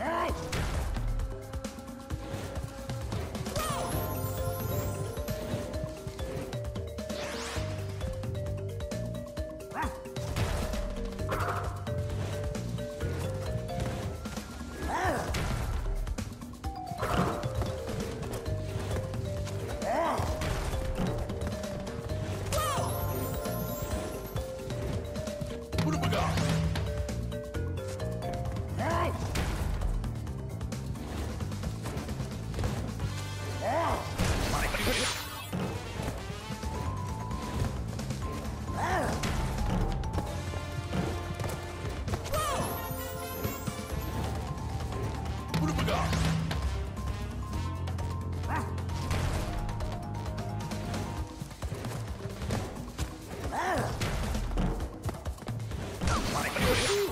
Out! Ooh!